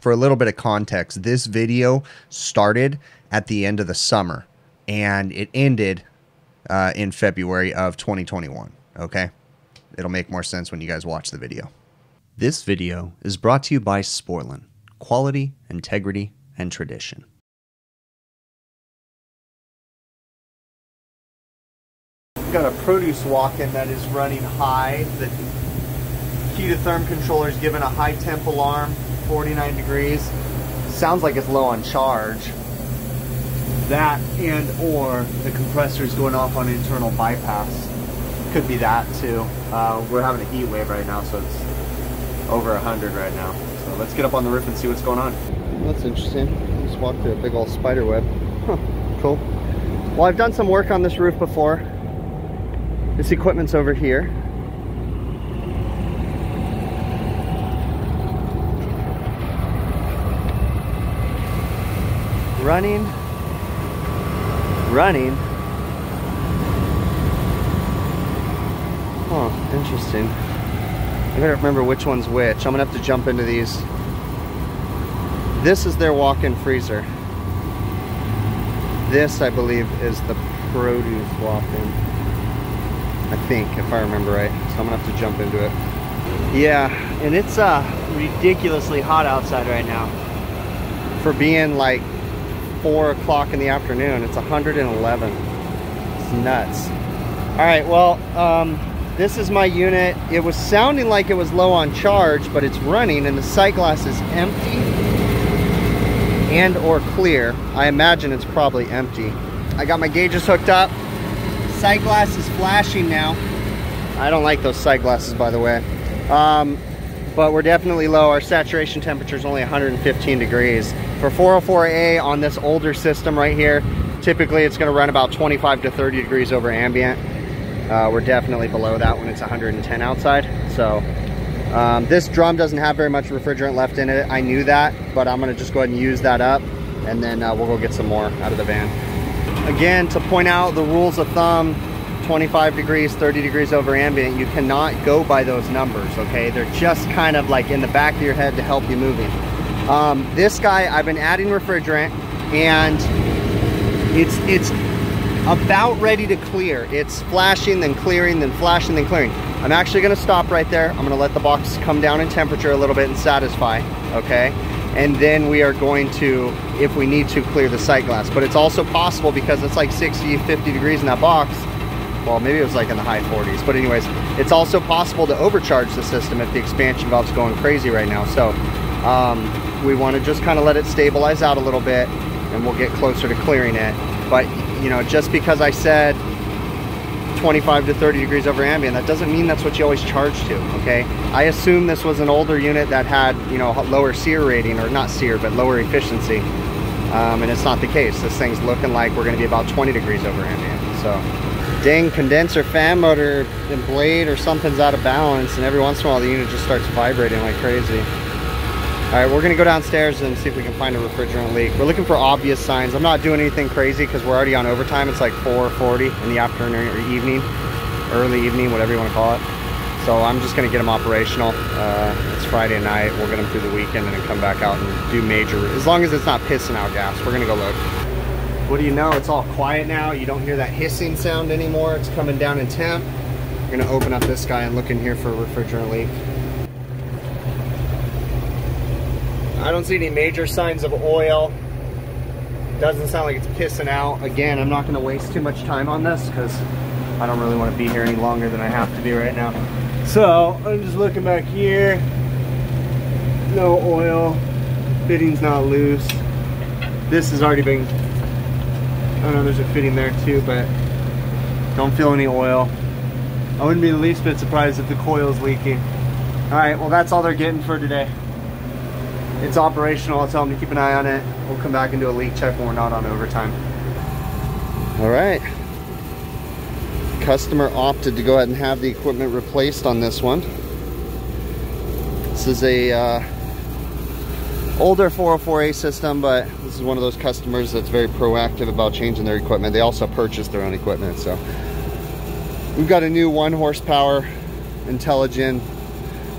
for a little bit of context, this video started at the end of the summer and it ended uh, in February of 2021. Okay. It'll make more sense when you guys watch the video. This video is brought to you by Sporlan quality, integrity, and tradition. We've got a produce walk-in that is running high. The KE2 Therm controller is given a high temp alarm, 49 degrees. Sounds like it's low on charge. That and or the compressor is going off on internal bypass. Could be that too. Uh, we're having a heat wave right now, so it's over 100 right now. So let's get up on the roof and see what's going on. That's interesting. Just walked through a big old spider web. Huh, cool. Well, I've done some work on this roof before. This equipment's over here. Running. Running. Huh, interesting. I gotta remember which one's which. I'm gonna have to jump into these. This is their walk-in freezer. This, I believe, is the produce walk-in. I think, if I remember right. So I'm gonna have to jump into it. Yeah, and it's uh, ridiculously hot outside right now. For being like four o'clock in the afternoon, it's 111. It's nuts. All right, well, um, this is my unit. It was sounding like it was low on charge, but it's running and the sight glass is empty and or clear. I imagine it's probably empty. I got my gauges hooked up. Sight glass is flashing now. I don't like those sight glasses, by the way. Um, but we're definitely low. Our saturation temperature is only 115 degrees. For 404A on this older system right here, typically it's gonna run about 25 to 30 degrees over ambient. Uh, we're definitely below that when it's 110 outside. So um, this drum doesn't have very much refrigerant left in it. I knew that, but I'm gonna just go ahead and use that up and then uh, we'll go get some more out of the van. Again, to point out the rules of thumb, 25 degrees, 30 degrees over ambient, you cannot go by those numbers, okay? They're just kind of like in the back of your head to help you moving. Um, this guy, I've been adding refrigerant and it's, it's about ready to clear. It's flashing, then clearing, then flashing, then clearing. I'm actually gonna stop right there. I'm gonna let the box come down in temperature a little bit and satisfy, okay? and then we are going to, if we need to, clear the sight glass. But it's also possible because it's like 60, 50 degrees in that box. Well, maybe it was like in the high 40s. But anyways, it's also possible to overcharge the system if the expansion valve's going crazy right now. So um, we want to just kind of let it stabilize out a little bit and we'll get closer to clearing it. But, you know, just because I said 25 to 30 degrees over ambient. That doesn't mean that's what you always charge to, okay? I assume this was an older unit that had, you know, lower SEER rating, or not SEER, but lower efficiency. Um, and it's not the case. This thing's looking like we're gonna be about 20 degrees over ambient, so. Dang condenser fan motor and blade or something's out of balance, and every once in a while the unit just starts vibrating like crazy. All right, we're gonna go downstairs and see if we can find a refrigerant leak. We're looking for obvious signs. I'm not doing anything crazy because we're already on overtime. It's like 4.40 in the afternoon or evening, early evening, whatever you wanna call it. So I'm just gonna get them operational. Uh, it's Friday night. We'll get them through the weekend and then come back out and do major, as long as it's not pissing out gas, we're gonna go look. What do you know? It's all quiet now. You don't hear that hissing sound anymore. It's coming down in temp. We're gonna open up this guy and look in here for a refrigerant leak. I don't see any major signs of oil. Doesn't sound like it's pissing out. Again, I'm not gonna waste too much time on this because I don't really want to be here any longer than I have to be right now. So I'm just looking back here. No oil. Fitting's not loose. This has already been, I know, there's a fitting there too, but don't feel any oil. I wouldn't be the least bit surprised if the coil's leaking. All right, well that's all they're getting for today it's operational. I'll tell them to keep an eye on it. We'll come back and do a leak check when we're not on overtime. All right. Customer opted to go ahead and have the equipment replaced on this one. This is a uh, older 404A system, but this is one of those customers that's very proactive about changing their equipment. They also purchased their own equipment, so we've got a new one horsepower InteliGen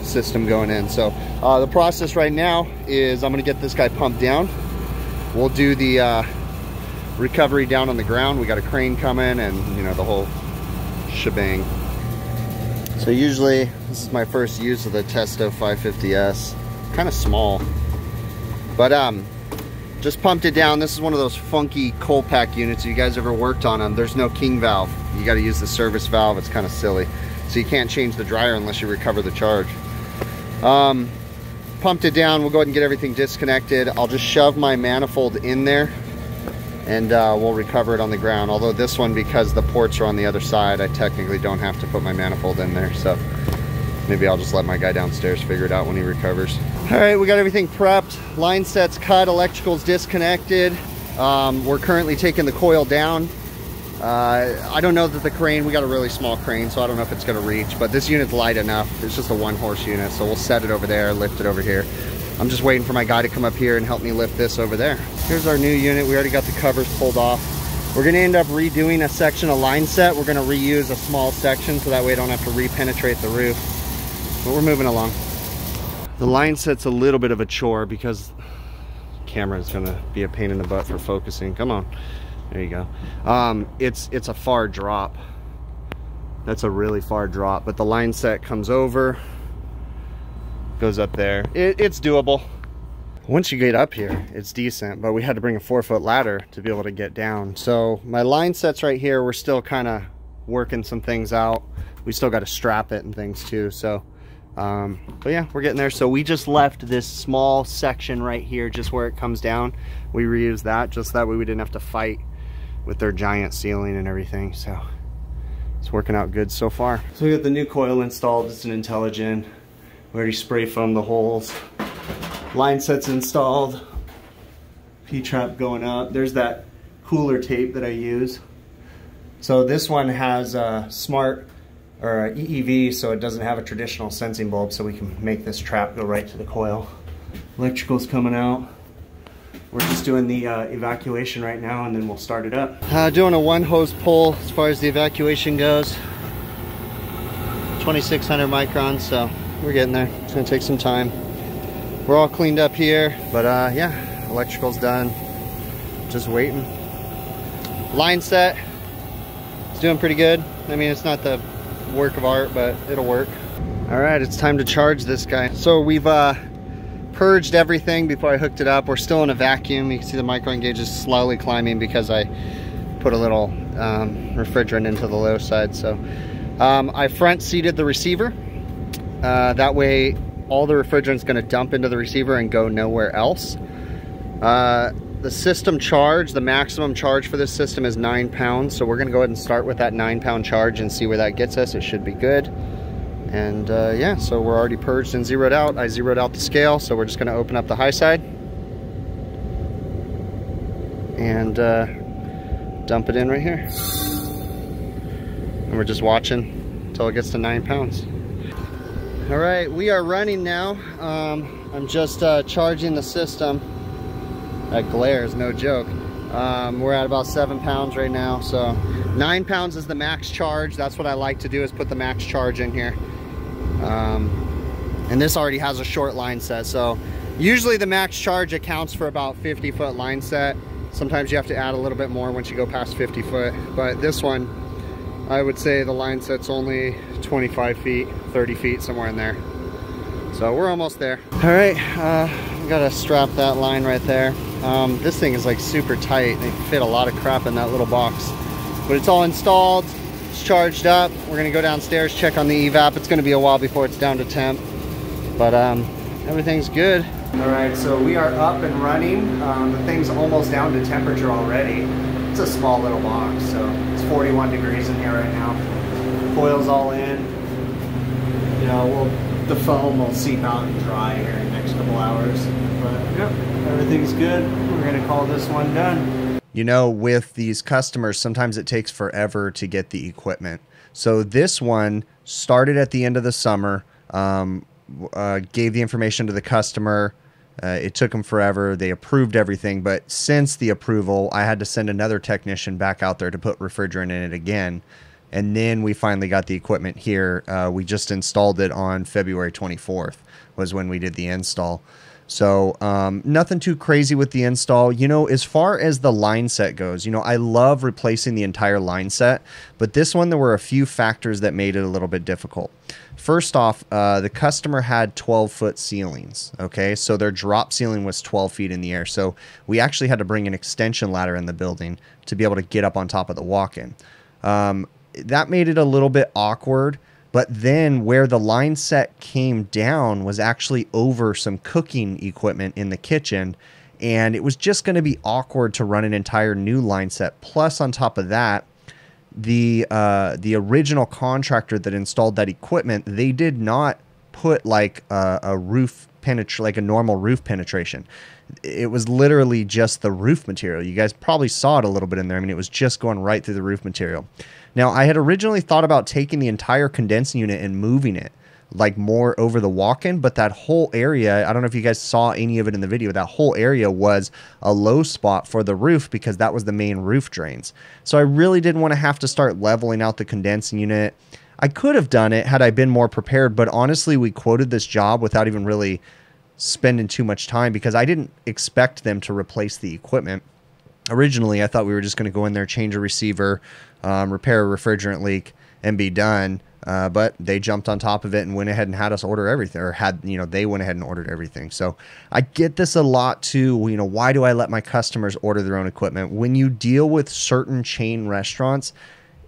system going in. So Uh, the process right now is I'm gonna get this guy pumped down. We'll do the uh, recovery down on the ground. We got a crane coming and you know, the whole shebang. So usually, this is my first use of the Testo 550S. Kind of small, but um, just pumped it down. This is one of those funky coal pack units. you guys ever worked on them, there's no king valve. You got to use the service valve. It's kind of silly. So you can't change the dryer unless you recover the charge. Um, pumped it down. We'll go ahead and get everything disconnected. I'll just shove my manifold in there and uh, we'll recover it on the ground. Although this one, because the ports are on the other side, I technically don't have to put my manifold in there. So maybe I'll just let my guy downstairs figure it out when he recovers. All right, we got everything prepped. Line sets cut, electricals disconnected. Um, we're currently taking the coil down. Uh, I don't know that the crane, we got a really small crane, so I don't know if it's gonna reach, but this unit's light enough. It's just a one horse unit, so we'll set it over there, lift it over here. I'm just waiting for my guy to come up here and help me lift this over there. Here's our new unit. We already got the covers pulled off. We're gonna end up redoing a section of line set. We're gonna reuse a small section so that way I don't have to re-penetrate the roof. But we're moving along. The line set's a little bit of a chore because camera is gonna be a pain in the butt for focusing. Come on, there you go. Um, it's, it's a far drop. That's a really far drop, but the line set comes over, goes up there. It, it's doable. Once you get up here, it's decent, but we had to bring a four foot ladder to be able to get down. So my line sets right here, we're still kind of working some things out. We still got to strap it and things too. So, um, but yeah, we're getting there. So we just left this small section right here, just where it comes down. We reused that just that way we didn't have to fight with their giant ceiling and everything. So it's working out good so far. So we got the new coil installed. It's an InteliGen. We already spray foamed the holes. Line sets installed. P-trap going up. There's that cooler tape that I use. So this one has a smart or EEV, so it doesn't have a traditional sensing bulb, so we can make this trap go right to the coil. Electrical's coming out. We're just doing the uh, evacuation right now, and then we'll start it up. Uh, doing a one hose pull as far as the evacuation goes. 2600 microns, so we're getting there. It's gonna take some time. We're all cleaned up here, but uh, yeah, electrical's done. Just waiting. Line set, it's doing pretty good. I mean, it's not the work of art, but it'll work. All right, it's time to charge this guy. So we've uh, purged everything before I hooked it up. We're still in a vacuum. You can see the micro gauge is slowly climbing because I put a little um, refrigerant into the low side. So um, I front seated the receiver uh, that way all the refrigerant is going to dump into the receiver and go nowhere else. Uh, the system charge, the maximum charge for this system is nine pounds. So we're gonna go ahead and start with that nine pound charge and see where that gets us. It should be good. And uh, yeah, so we're already purged and zeroed out. I zeroed out the scale, so we're just gonna open up the high side and uh, dump it in right here. And we're just watching until it gets to nine pounds. All right, we are running now. Um, I'm just uh, charging the system. That glare is no joke. Um, we're at about seven pounds right now. So nine pounds is the max charge. That's what I like to do is put the max charge in here. Um, and this already has a short line set. So usually the max charge accounts for about 50 foot line set. Sometimes you have to add a little bit more once you go past 50 foot. But this one, I would say the line set's only 25 feet, 30 feet, somewhere in there. So we're almost there. All right, uh, gotta strap that line right there. Um, this thing is like super tight. They fit a lot of crap in that little box. But it's all installed, it's charged up. We're gonna go downstairs, check on the evap. It's gonna be a while before it's down to temp. But um, everything's good. All right, so we are up and running. Um, the thing's almost down to temperature already. It's a small little box, so it's 41 degrees in here right now. Coil's all in. You know, we'll, the foam will seep out and dry here in the next couple hours. But yep, everything's good. We're gonna call this one done. You know, with these customers, sometimes it takes forever to get the equipment. So this one started at the end of the summer, um, uh, gave the information to the customer, uh, it took them forever. They approved everything, but since the approval, I had to send another technician back out there to put refrigerant in it again and then we finally got the equipment here. Uh, we just installed it on February 24th was when we did the install. So um, nothing too crazy with the install. You know, as far as the line set goes, you know, I love replacing the entire line set, but this one there were a few factors that made it a little bit difficult. First off, uh, the customer had 12 foot ceilings. Okay, so their drop ceiling was 12 feet in the air. So we actually had to bring an extension ladder in the building to be able to get up on top of the walk in. Um, that made it a little bit awkward but then where the line set came down was actually over some cooking equipment in the kitchen. And it was just going to be awkward to run an entire new line set. Plus, on top of that, the uh, the original contractor that installed that equipment, they did not put like a, a roof penetration, like a normal roof penetration. It was literally just the roof material. You guys probably saw it a little bit in there. I mean, it was just going right through the roof material. Now, I had originally thought about taking the entire condensing unit and moving it like more over the walk-in, but that whole area, I don't know if you guys saw any of it in the video, that whole area was a low spot for the roof because that was the main roof drains. So I really didn't want to have to start leveling out the condensing unit. I could have done it had I been more prepared, but honestly, we quoted this job without even really spending too much time because I didn't expect them to replace the equipment. Originally, I thought we were just going to go in there, change a receiver, um, repair a refrigerant leak, and be done. Uh, but they jumped on top of it and went ahead and had us order everything, or had you know they went ahead and ordered everything. So I get this a lot too. You know, why do I let my customers order their own equipment? When you deal with certain chain restaurants,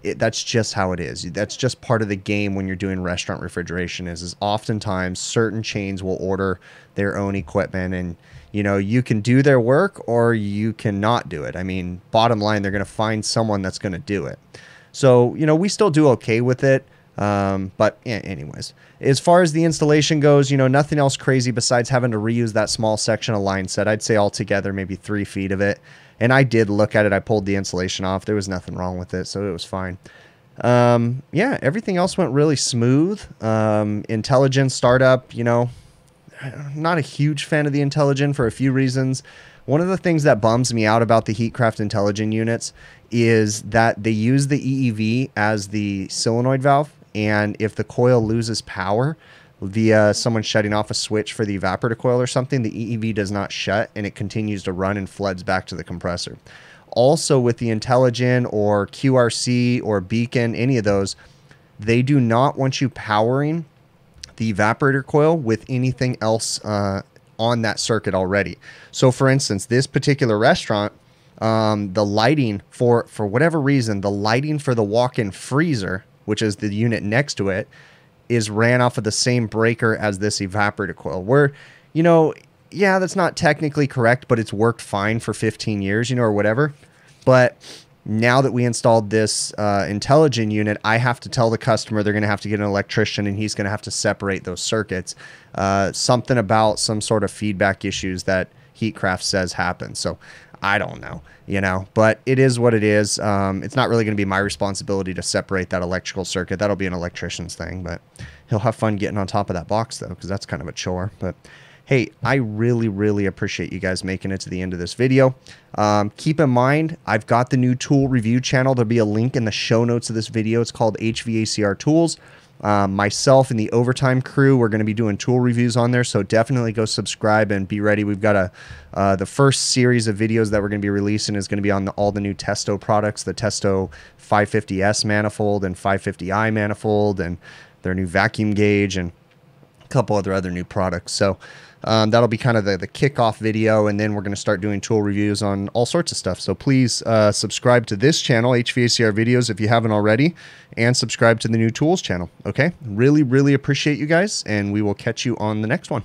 it, that's just how it is. That's just part of the game when you're doing restaurant refrigeration. Is is oftentimes certain chains will order their own equipment and you know you can do their work or you cannot do it i mean bottom line they're going to find someone that's going to do it so you know we still do okay with it um, but anyways as far as the installation goes you know nothing else crazy besides having to reuse that small section of line set. I'd say altogether maybe three feet of it. And i did look at it. I pulled the insulation off. There was nothing wrong with it so it was fine. Um, yeah everything else went really smooth. Um, InteliGen startup you know not a huge fan of the InteliGen for a few reasons. One of the things that bums me out about the Heatcraft InteliGen units is that they use the EEV as the solenoid valve, and if the coil loses power via someone shutting off a switch for the evaporator coil or something, the EEV does not shut and it continues to run and floods back to the compressor. Also, with the InteliGen or QRC or Beacon, any of those, they do not want you powering the evaporator coil with anything else uh, on that circuit already. So, for instance, this particular restaurant, um, the lighting for for whatever reason, the lighting for the walk-in freezer, which is the unit next to it, is ran off of the same breaker as this evaporator coil. Where, you know, yeah, that's not technically correct, but it's worked fine for 15 years, you know, or whatever. But now that we installed this uh, unit, I have to tell the customer they're going to have to get an electrician and he's going to have to separate those circuits. Uh, something about some sort of feedback issues that Heatcraft says happen. So I don't know, you know, but it is what it is. Um, it's not really going to be my responsibility to separate that electrical circuit. That'll be an electrician's thing, but he'll have fun getting on top of that box though, because that's kind of a chore. But hey, I really, really appreciate you guys making it to the end of this video. Um, keep in mind, I've got the new tool review channel. There'll be a link in the show notes of this video. It's called HVACR Tools. Um, myself and the overtime crew we're going to be doing tool reviews on there so definitely go subscribe and be ready. We've got a uh, the first series of videos that we're going to be releasing is going to be on the, all the new testo products the testo 550s manifold and 550i manifold and their new vacuum gauge and a couple other other new products. So um, that'll be kind of the, the kickoff video, and then we're going to start doing tool reviews on all sorts of stuff. So please uh, subscribe to this channel, HVACR Videos, if you haven't already, and subscribe to the new tools channel. Okay? Really, really appreciate you guys, and we will catch you on the next one.